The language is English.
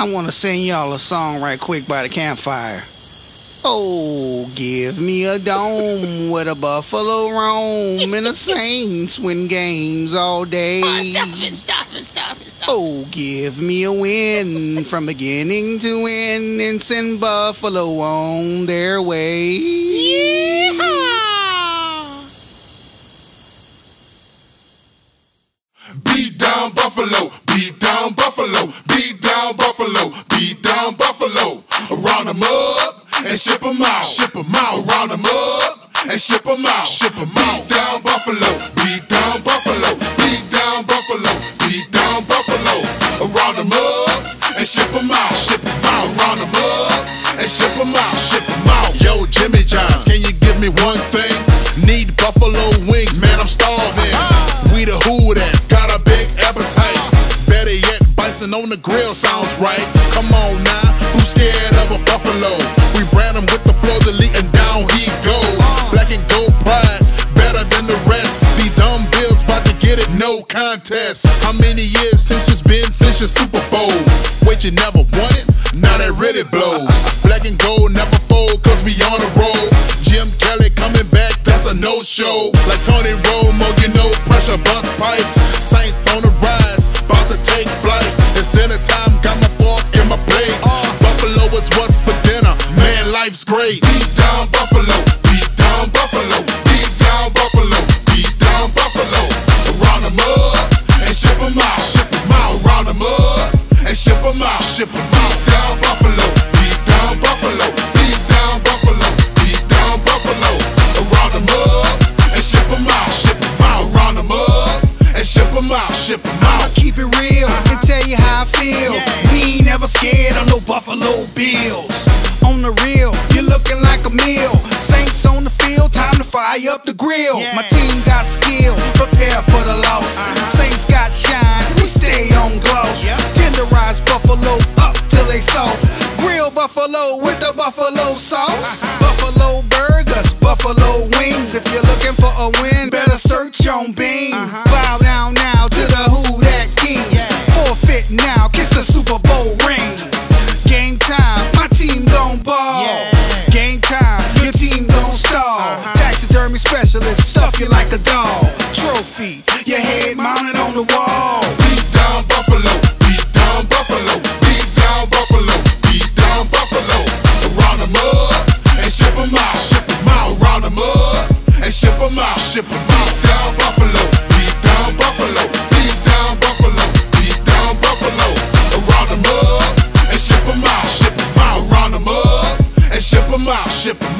I want to sing y'all a song right quick by the campfire. Oh, give me a dome with a buffalo roam and the Saints win games all day. Oh, stop it, stop it, stop it, stop it. Oh, give me a win from beginning to end and send Buffalo on their way. Yeehaw! Buffalo, beat down Buffalo. Around them up and ship them out, ship them out. Around them up and ship them out, ship them out. Beat down Buffalo, beat down Buffalo, beat down Buffalo, beat down Buffalo. Around them up and ship them out, ship them out. Around them up and ship them out, ship them out. Yo, Jimmy Johns, can you give me one thing? Need buffalo wings, man, I'm starving. Of a buffalo? We brand him with the fleur-de-lis and down he goes. Black and gold pride, better than the rest. These dumb bills about to get it, no contest. How many years since it's been since your Super Bowl? Wait, you never won it? Now that really blows. Black and gold never fold, cause we on the road. Man. Beat down Buffalo, beat down Buffalo, beat down Buffalo, beat down Buffalo. Around them up and ship 'em out, ship 'em out. Around them up and ship 'em out, ship 'em out. The grill. My team got skill, prepare for the loss. Uh-huh. Saints got shine, we stay on gloss. Tenderize Buffalo up till they soft. Grill Buffalo with the Buffalo sauce. Uh-huh. Buffalo burgers, Buffalo wings. If you're looking for a win, better search on Beam. Specialist, stuff you like a doll. Trophy, your head mounted on the wall. Beat down Buffalo, beat down Buffalo, beat down Buffalo, beat down Buffalo. Around them up and ship 'em out, ship 'em out. Around them up and ship 'em out, ship 'em out. Beat down Buffalo, beat down Buffalo, beat down Buffalo, beat down Buffalo. Around them up and ship out, ship out. Around them up and ship 'em out, ship 'em out.